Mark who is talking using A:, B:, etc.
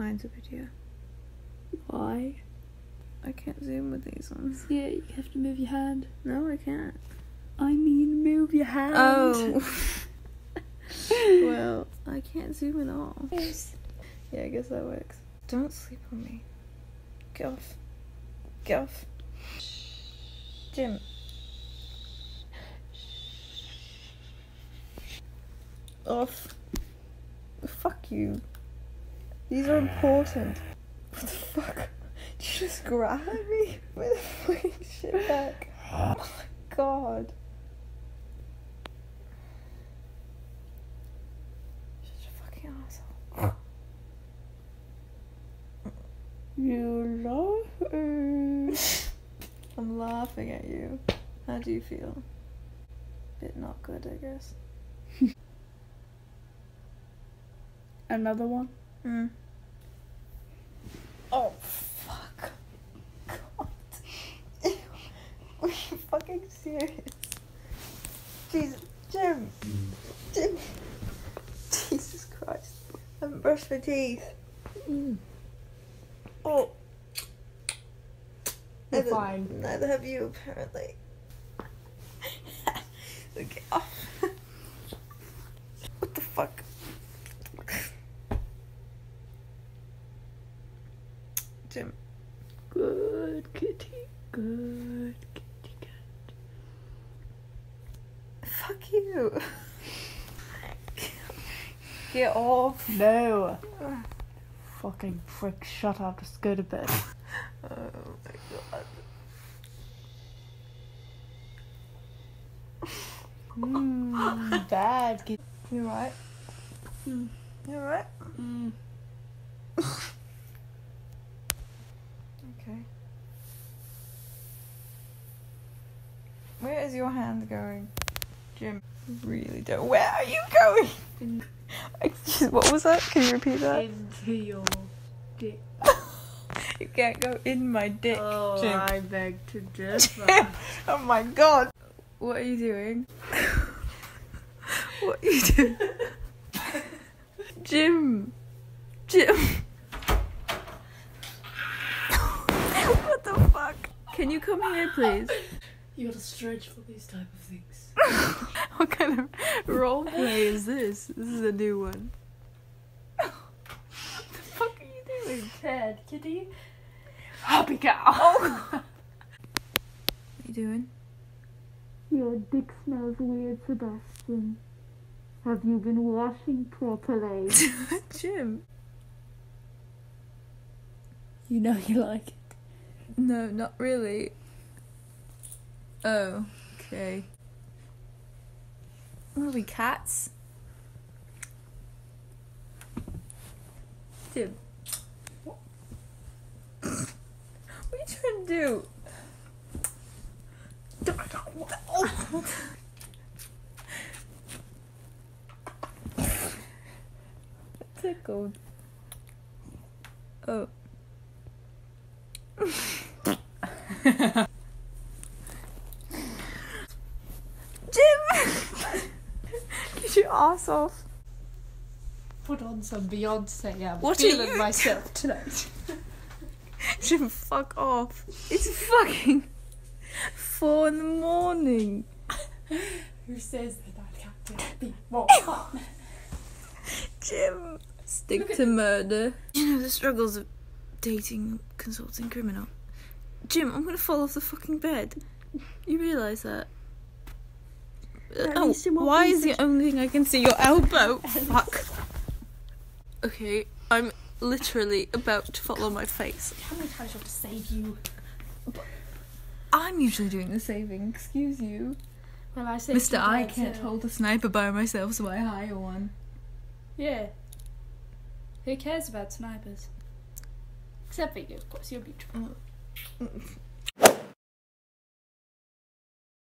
A: Mine's a video.
B: Why?
A: I can't zoom with these ones.
B: Yeah, you have to move your hand.
A: No, I can't.
B: I mean, move your hand.
A: Oh. well, I can't zoom at all.
B: Yes.
A: Yeah, I guess that works. Don't sleep on me. Get off. Get off. Jim. Off. Fuck you. These are important. What the fuck? Did you just grab me with the fucking shit back? Oh my god. Such a fucking asshole.
B: You laughing.
A: I'm laughing at you. How do you feel? Bit not good, I guess.
B: Another one?
A: Hmm. Oh, fuck. God. Are you fucking serious? Jesus. Jim. Jim. Jesus Christ. I haven't brushed my teeth. Oh.
B: You're
A: Neither-
B: fine.
A: Neither have you, apparently. okay. Oh. what the fuck? Jim.
B: Good kitty. Good kitty cat.
A: You. Get off.
B: No. Fucking prick, shut up, just go to bed.
A: Oh my god.
B: Mm, bad.
A: You right?
B: Mm.
A: You right?
B: Mm.
A: Okay. Where is your hand going? Jim. Really don't. Where are you going? Excuse What was that? Can you repeat that?
B: Into your dick.
A: You can't go in my dick,
B: Oh,
A: Jim.
B: I beg to differ.
A: oh my god. What are you doing? what are you doing? Jim. Jim. what the fuck? Can you come here, please?
B: You gotta stretch for these type of things.
A: what kind of role play is this? This is a new one. what the fuck are you doing?
B: Ted, kitty. Happy cow.
A: Oh. what are you doing?
B: Your dick smells weird, Sebastian. Have you been washing properly?
A: Jim.
B: you know you like it.
A: No, not really. Oh, okay. Are we, cats? Jim. What are you trying to do? Tickled. Oh. Jim! Get your ass off.
B: Put on some Beyonce. I'm
A: What
B: feeling
A: you-
B: myself tonight.
A: Jim, fuck off. It's fucking four in the morning.
B: Who says that I can't be more fun?
A: Jim, stick to murder. You know the struggles of dating consulting criminal. Jim, I'm gonna fall off the fucking bed. You realise that?
B: At
A: oh,
B: least it won't
A: why is the only thing I can see your elbow? Fuck. Okay, I'm literally about to fall on my face.
B: How many times do I have to save you?
A: I'm usually doing the saving. Excuse you,
B: Well, I saved
A: Mister.
B: you
A: I can't hold a sniper by myself, so I hire one.
B: Yeah. Who cares about snipers? Except for you, of course. You're beautiful.
A: Mm.